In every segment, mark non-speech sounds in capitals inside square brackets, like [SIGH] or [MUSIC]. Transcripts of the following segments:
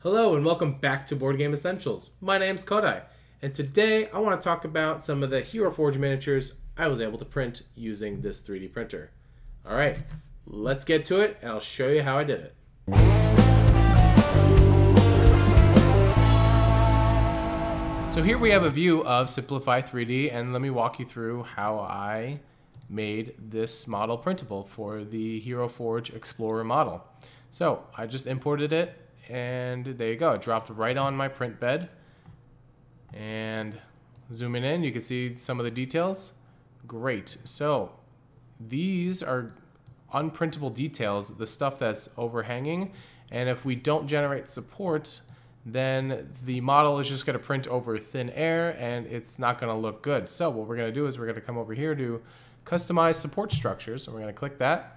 Hello and welcome back to Board Game Essentials. My name's Koray, and today I want to talk about some of the Hero Forge miniatures I was able to print using this 3D printer. Alright, let's get to it and I'll show you how I did it. So here we have a view of Simplify 3D and let me walk you through how I made this model printable for the Hero Forge Explorer model. So I just imported it and there you go. It dropped right on my print bed. And zooming in, you can see some of the details. Great. So these are unprintable details, the stuff that's overhanging. And if we don't generate support, then the model is just going to print over thin air and it's not going to look good. So what we're going to do is we're going to come over here to customize support structures. And we're going to click that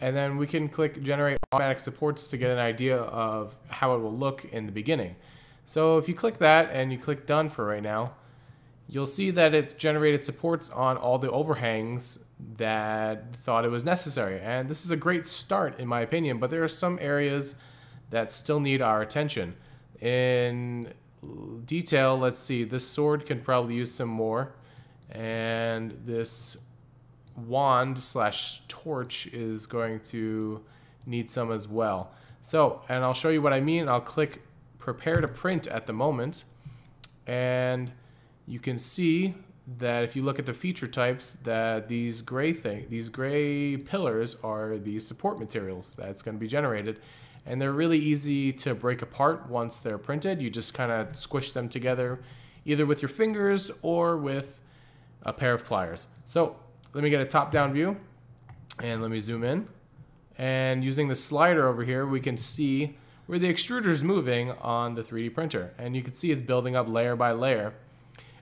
and then we can click generate automatic supports to get an idea of how it will look in the beginning. So if you click that and you click done for right now, you'll see that it's generated supports on all the overhangs that thought it was necessary. And this is a great start in my opinion, but there are some areas that still need our attention. In detail, let's see, this sword can probably use some more. And this wand slash torch is going to need some as well. So, and I'll show you what I mean. I'll click prepare to print at the moment. And you can see that if you look at the feature types that these gray thing, these gray pillars are the support materials that's going to be generated. And they're really easy to break apart once they're printed. You just kind of squish them together either with your fingers or with a pair of pliers. So let me get a top-down view and let me zoom in. And using the slider over here, we can see where the extruder is moving on the 3D printer. And you can see it's building up layer by layer.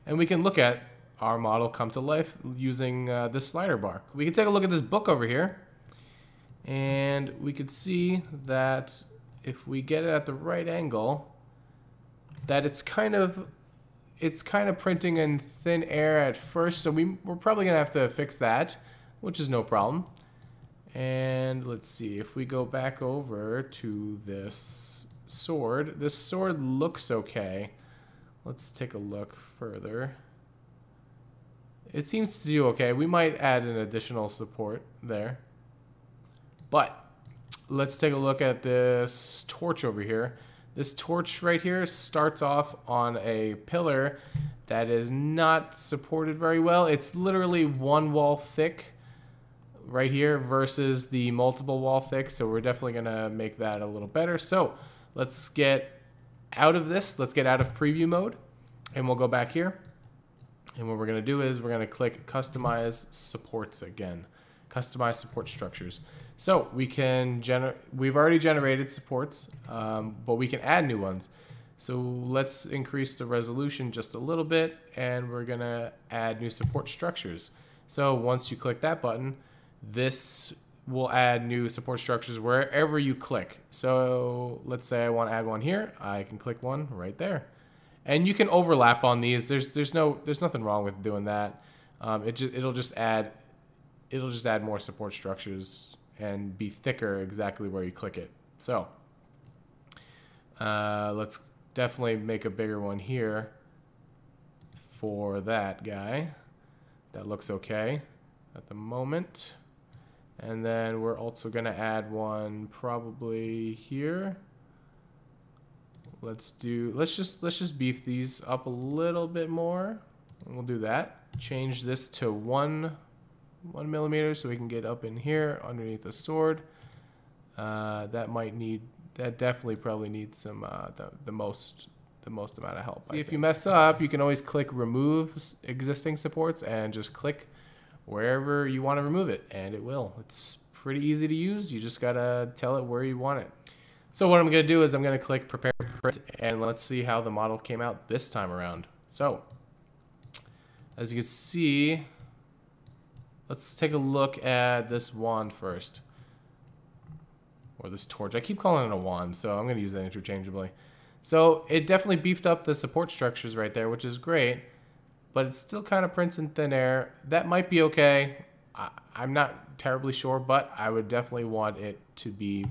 And we can look at our model come to life using uh, this slider bar. We can take a look at this book over here. And we can see that if we get it at the right angle, that it's kind of it's kind of printing in thin air at first, so we, we're probably going to have to fix that, which is no problem. And let's see, if we go back over to this sword, this sword looks okay. Let's take a look further. It seems to do okay. We might add an additional support there. But let's take a look at this torch over here. This torch right here starts off on a pillar that is not supported very well. It's literally one wall thick right here versus the multiple wall thick. So we're definitely going to make that a little better. So let's get out of this. Let's get out of preview mode and we'll go back here. And what we're going to do is we're going to click customize supports again. Customize support structures. So we can generate, we've already generated supports, um, but we can add new ones. So let's increase the resolution just a little bit and we're gonna add new support structures. So once you click that button, this will add new support structures wherever you click. So let's say I want to add one here, I can click one right there. And you can overlap on these. There's there's no there's nothing wrong with doing that. Um, it just, it'll just add it'll just add more support structures and be thicker exactly where you click it. So uh, let's definitely make a bigger one here for that guy. That looks okay at the moment. And then we're also going to add one probably here. Let's do, let's just, let's just beef these up a little bit more. We'll do that. Change this to one one millimeter so we can get up in here underneath the sword. Uh, that might need, that definitely probably needs some, uh, the, the most the most amount of help. See, if you mess up, you can always click remove existing supports and just click wherever you want to remove it and it will. It's pretty easy to use. You just got to tell it where you want it. So what I'm going to do is I'm going to click prepare print and let's see how the model came out this time around. So as you can see, Let's take a look at this wand first. Or this torch. I keep calling it a wand, so I'm going to use that interchangeably. So it definitely beefed up the support structures right there, which is great. But it still kind of prints in thin air. That might be okay. I, am not terribly sure, but I would definitely want it to be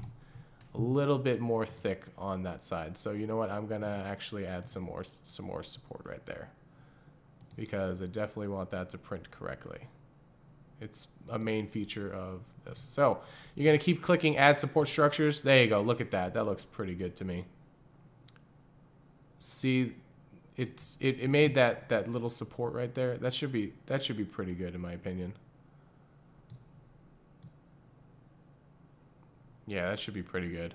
a little bit more thick on that side. So you know what? I'm gonna actually add some more some more support right there because I definitely want that to print correctly. It's a main feature of this. So you're gonna keep clicking add support structures. There you go. Look at that. That looks pretty good to me. See, it's it, it made that that little support right there. That should be that should be pretty good in my opinion. Yeah, that should be pretty good.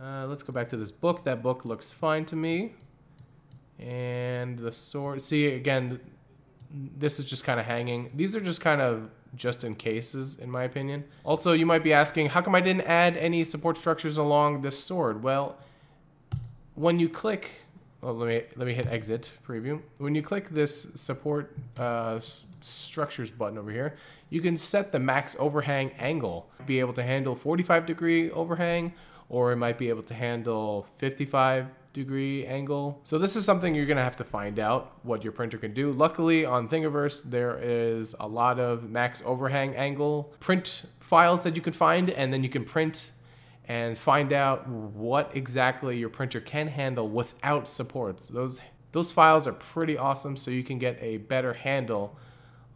Uh, let's go back to this book. That book looks fine to me. And the sword. See, again, this is just kind of hanging. These are just kind of just in cases, in my opinion. Also, you might be asking, how come I didn't add any support structures along this sword? Well, when you click, well, let me let me hit exit preview. When you click this support uh, structures button over here, you can set the max overhang angle. Be able to handle 45 degree overhang, or it might be able to handle 55 degree angle. So this is something you're gonna have to find out what your printer can do. Luckily on Thingiverse, there is a lot of max overhang angle print files that you can find and then you can print and find out what exactly your printer can handle without supports. Those, those files are pretty awesome so you can get a better handle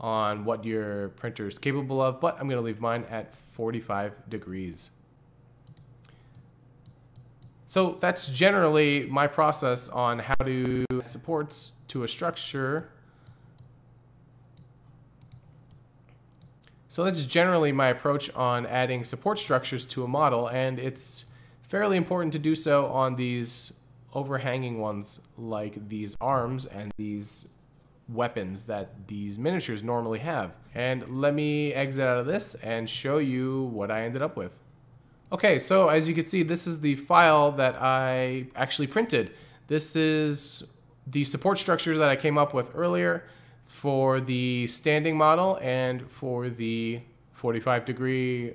on what your printer is capable of, but I'm gonna leave mine at 45 degrees. So that's generally my process on how to supports to a structure. So that's generally my approach on adding support structures to a model, and it's fairly important to do so on these overhanging ones like these arms and these weapons that these miniatures normally have. And let me exit out of this and show you what I ended up with. Okay, so as you can see, this is the file that I actually printed. This is the support structure that I came up with earlier for the standing model and for the 45 degree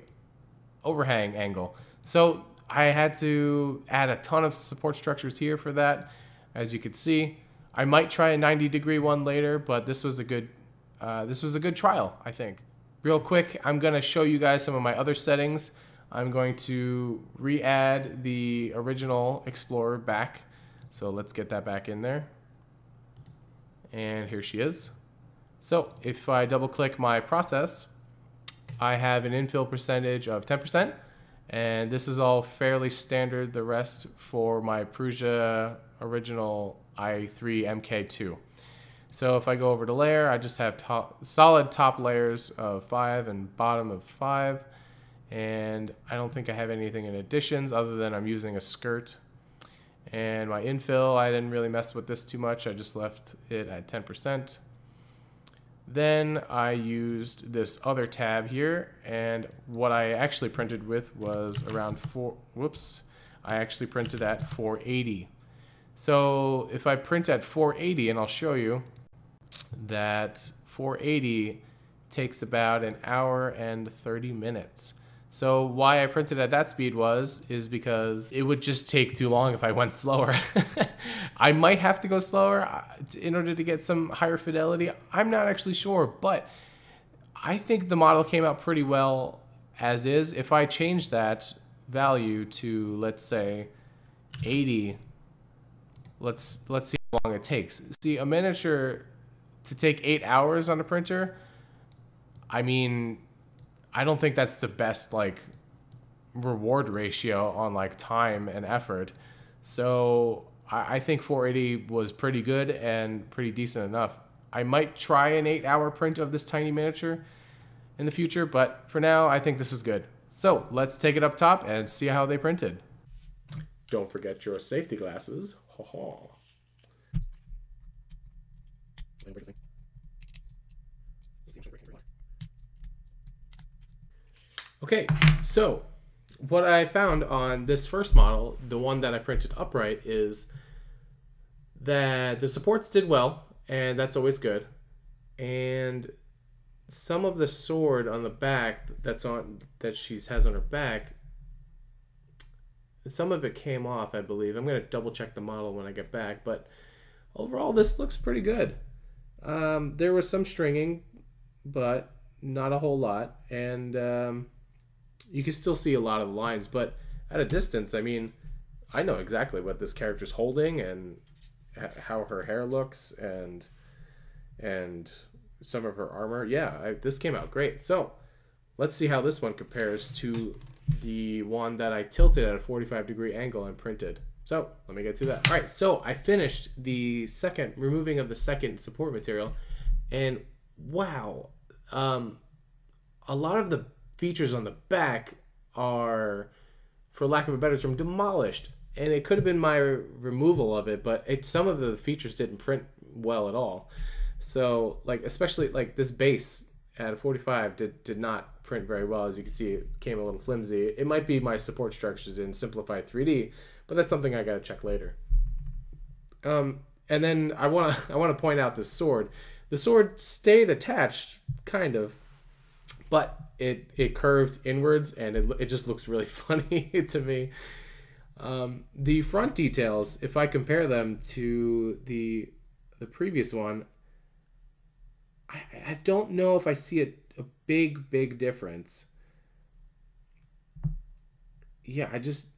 overhang angle. So I had to add a ton of support structures here for that, as you can see. I might try a 90 degree one later, but this was a good, uh, this was a good trial, I think. Real quick, I'm gonna show you guys some of my other settings. I'm going to re-add the original Explorer back. So let's get that back in there. And here she is. So if I double click my process, I have an infill percentage of 10%. And this is all fairly standard, the rest for my Prusa original i3 MK2. So if I go over to layer, I just have top, solid top layers of 5 and bottom of 5 and I don't think I have anything in additions other than I'm using a skirt. And my infill, I didn't really mess with this too much. I just left it at 10%. Then I used this other tab here, and what I actually printed with was around four, whoops, I actually printed at 480. So if I print at 480, and I'll show you that 480 takes about an hour and 30 minutes. So why I printed at that speed was is because it would just take too long if I went slower. [LAUGHS] I might have to go slower uh, in order to get some higher fidelity. I'm not actually sure, but I think the model came out pretty well as is. If I change that value to let's say 80, let's let's see how long it takes. See, a miniature to take 8 hours on a printer, I mean, I don't think that's the best like reward ratio on like time and effort. So I, I think 480 was pretty good and pretty decent enough. I might try an eight hour print of this tiny miniature in the future, but for now, I think this is good. So let's take it up top and see how they printed. Don't forget your safety glasses. Ho ho. Okay, so what I found on this first model, the one that I printed upright, is that the supports did well, and that's always good. And some of the sword on the back that's on that she has on her back, some of it came off, I believe. I'm gonna double check the model when I get back, but overall this looks pretty good. Um, there was some stringing, but not a whole lot, and um, you can still see a lot of the lines, but at a distance, I mean, I know exactly what this character's holding and how her hair looks and and some of her armor. Yeah, I, this came out great. So let's see how this one compares to the one that I tilted at a 45 degree angle and printed. So let me get to that. All right, so I finished the second removing of the second support material, and wow, um, a lot of the features on the back are, for lack of a better term, demolished. And it could have been my removal of it, but it, some of the features didn't print well at all. So like especially like this base at a 45 did did not print very well. As you can see, it came a little flimsy. It might be my support structures in Simplify 3D, but that's something I got to check later. Um, and then I want to [LAUGHS] I want to point out this sword. The sword stayed attached, kind of, but it it curved inwards, and it it just looks really [LAUGHS] funny to me. Um, the front details, if I compare them to the the previous one, I, I don't know if I see a, a big, big difference. Yeah, I just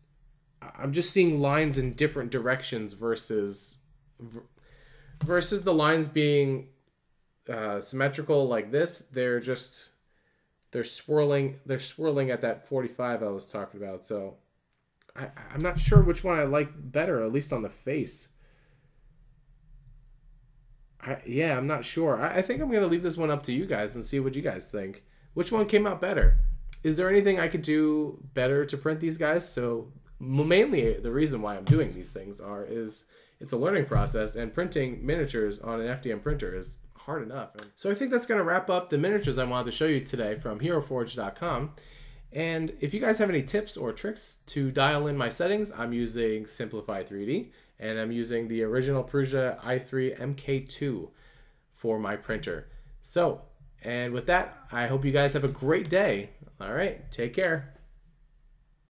I'm just seeing lines in different directions versus versus the lines being uh, symmetrical like this. They're just they're swirling they're swirling at that 45 I was talking about. So I, I'm not sure which one I like better, at least on the face. I, yeah, I'm not sure. I, I think I'm to leave this one up to you guys and see what you guys think. Which one came out better? Is there anything I could do better to print these guys? So mainly the reason why I'm doing these things are is it's a learning process and printing miniatures on an FDM printer is hard enough. So I think that's going to wrap up the miniatures I wanted to show you today from HeroForge.com. And if you guys have any tips or tricks to dial in my settings, I'm using Simplify 3D and I'm using the original Prusa i3 MK2 for my printer. So, and with that, I hope you guys have a great day. All right, take care.